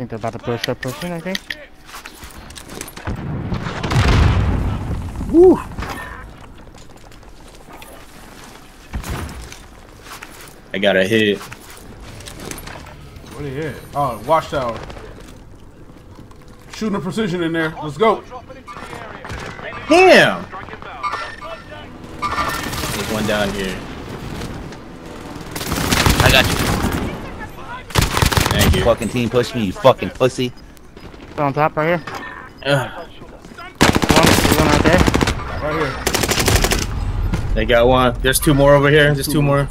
think they're about to push up pushing, I think. Woo! I got a hit. Where they at? Oh, watchtower. Shooting a precision in there. Let's go. Damn! There's one down here. I got you. Thank you. Fucking team push me, you fucking pussy. Still on top right here. Ugh. One, one right there. Right here. They got one. There's two more over here. There's two more.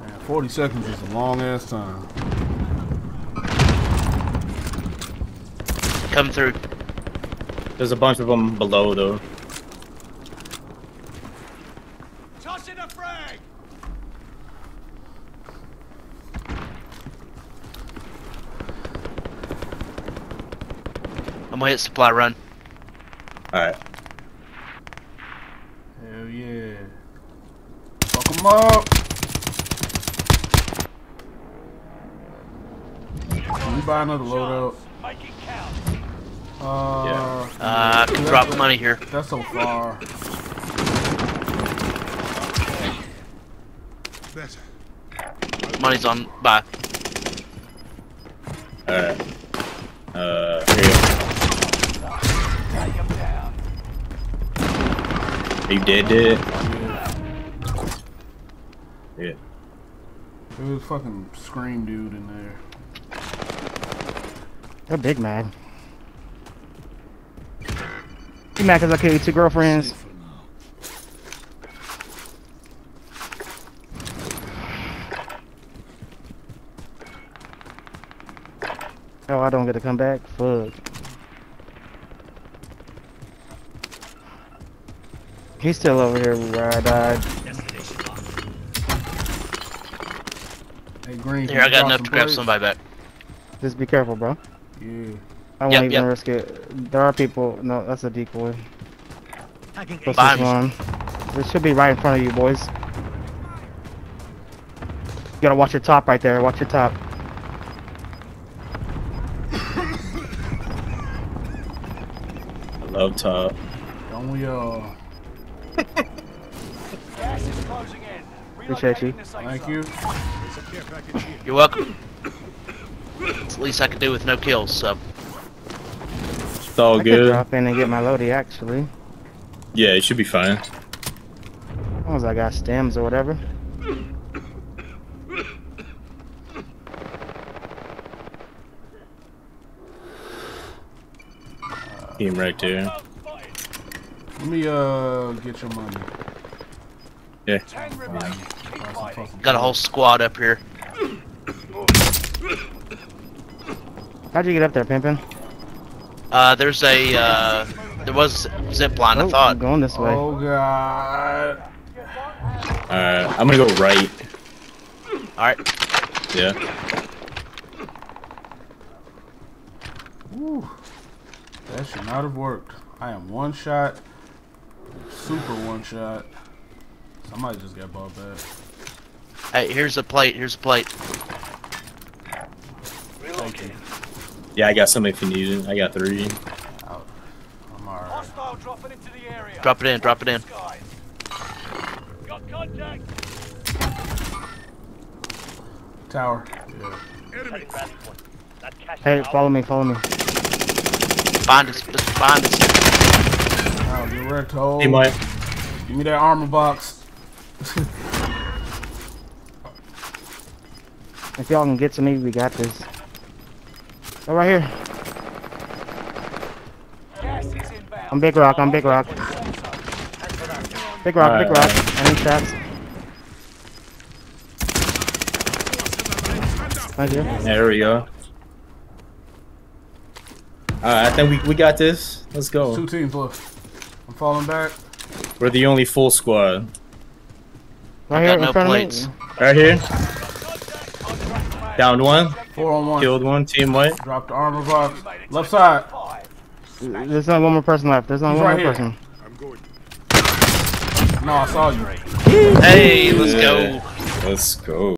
Man, 40 seconds is a long ass time. Coming through. There's a bunch of them below though. I'm gonna hit supply run. Alright. Hell yeah. Fuck them up. Can we buy another loadout? Uh, Yeah. Uh, I can drop money here. That's so far. Better Money's on Bye. Alright. Are you dead, dead? Yeah. There's a fucking scream dude in there. They're big man. You mad because I killed your two girlfriends? Oh, I don't get to come back? Fuck. He's still over here where I died. Hey, Green. Here, I got enough to grab plates? somebody back. Just be careful, bro. Yeah. I won't Yep, even yep. risk it. There are people. No, that's a decoy. What's Behind this one? This should be right in front of you, boys. You gotta watch your top right there. Watch your top. I love top. Don't we, uh, Appreciate you. thank you. You're welcome. It's the least I could do with no kills, so. It's all I could good. drop in and get my loadie actually. Yeah, it should be fine. As long as I got stims or whatever. Team right there. Let me, uh, get your money. Yeah. Buy some fucking Got a whole squad up here. How'd you get up there, Pimpin? Uh, there's a, uh, there was zip line, I Oh, I'm thought. going this way. Oh, God. Alright, I'm gonna go right. Alright. Yeah. Woo. That should not have worked. I am one shot. Super one shot. Somebody just got bought back. Hey, here's a plate, here's a plate. Thank you. Yeah, I got some if you need it. I got three. Oh, I'm alright. Dropping into the area. Drop it in, drop it in. Got contact. Tower. Yeah. Enemy. Rally point. That cash Hey, follow me, follow me. Find us, just find us. Oh, you're wrecked. Oh, Hey, Mike. give me that armor box. If y'all can get to me, we got this. Go right here. Gas is inbound. I'm Big Rock, I'm Big Rock. Big Rock, Big Alright, Rock. I need shots. Thank you. There we go. Alright, I think we, we got this. Let's go. Two teams left. I'm falling back. We're the only full squad. Right got here no in front plates. of me. Right here. Downed one. Four on one. Killed one. Team white. Drop the armor box. Left side. There's not one more person left. There's only He's one right more here. person. No, I saw you. Hey, let's go. Let's go.